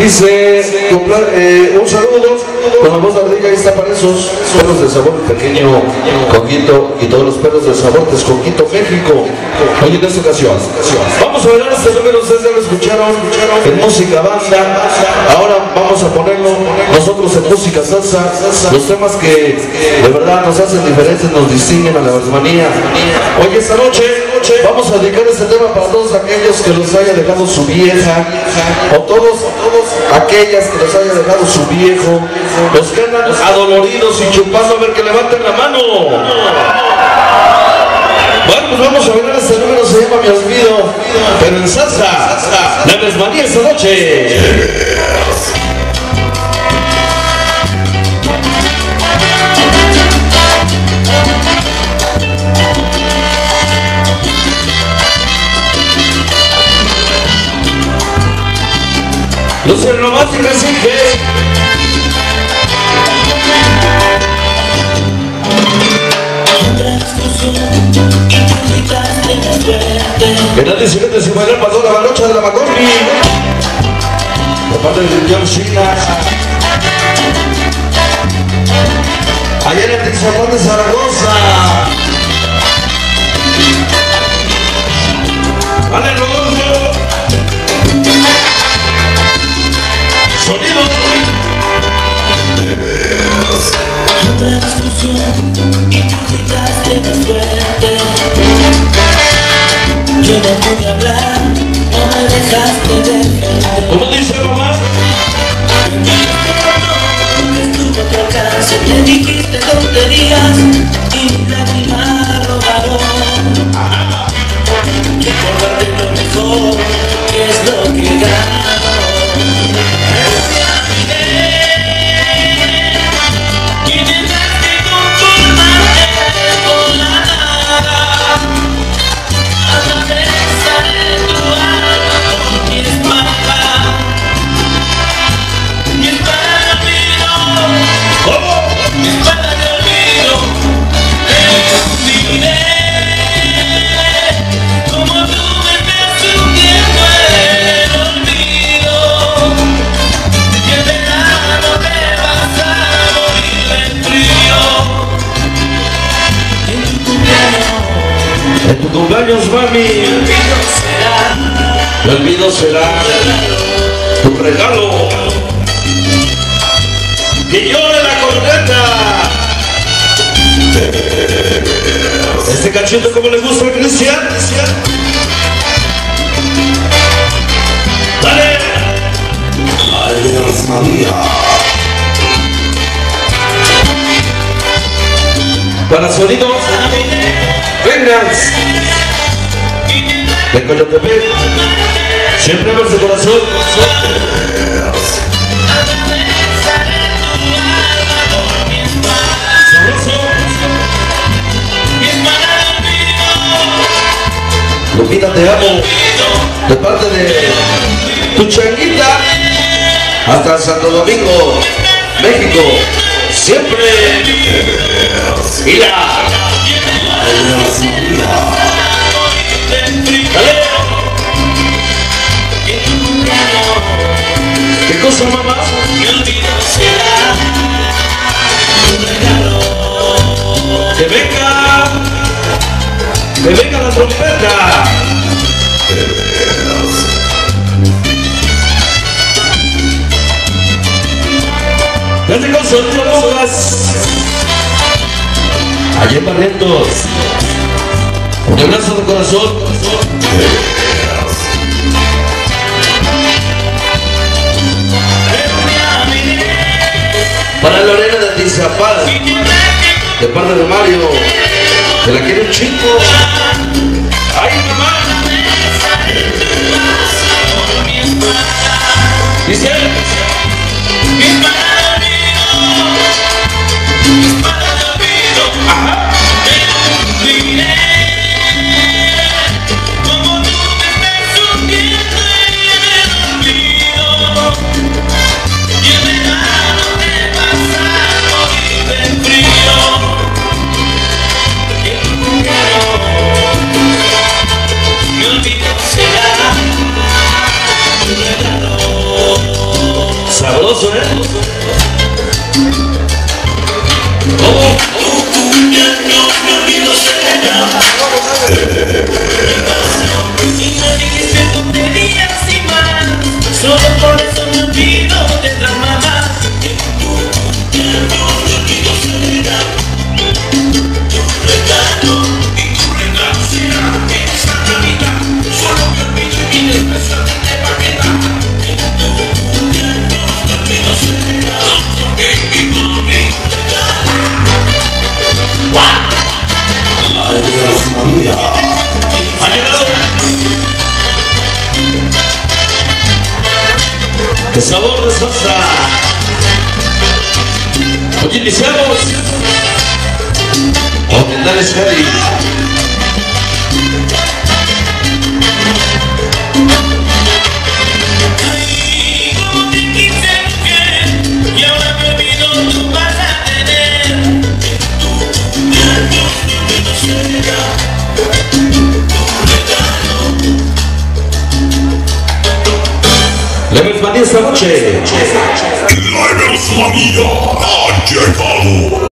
Dice, eh, un saludo con la voz ardilla, ahí está para esos perros de sabor, pequeño Coquito y todos los perros de sabor de Coquito, México. Hoy en esta ocasión, vamos a ver este número, ustedes ya lo escucharon en música banda. Ahora vamos a ponerlo nosotros en música salsa, los temas que de verdad nos hacen diferentes, nos distinguen a la hermanía. Hoy esta noche vamos a dedicar este tema para todos aquellos que los haya dejado su vieja, o todos, todos aquellas que los haya dejado su viejo, los que andan adoloridos y chupando a ver que levanten la mano. Bueno, pues vamos a ver este número, se llama Mi Olvido, pero en salsa, la desmanía esta noche. Los románticos sí que En la 17 se bailó pasó la noche de la Macorni. De parte de John China Allá en el Tizapán de Zaragoza y tú gritaste más fuerte Yo no pude hablar, no me dejaste defender ¿Cómo dice mamá? Estuvo a tu alcance, me dijiste tonterías Y lágrimas robaron Recordarte lo mejor, que es lo que gano tu cumpleaños, mami, el olvido será tu regalo. Que llore la corneta. Este cachito como le gusta a Cristian. Dale. Adiós, María. Para sonidos, vengan. De Coyotepec. Siempre verse corazón. Sabroso. Lupita, te amo. De parte de tu changuita. Hasta Santo Domingo, México. Siempre. Mira. ¿Qué cosa, mamá? Que venga. Que venga la trompeta. Desde con sonido Rojas. Allá en Barrientos. Un abrazo de corazón. Para Lorena de Tizapal, de parte de Mario, que la quiere un chico. ¡Ay, mamá! Dice, Sabroso, ¿eh? ¿Cómo? El sabor de salsa. Hoy iniciamos. Orientales Cali. Ay, esta noche. La Eversmanía ha llegado.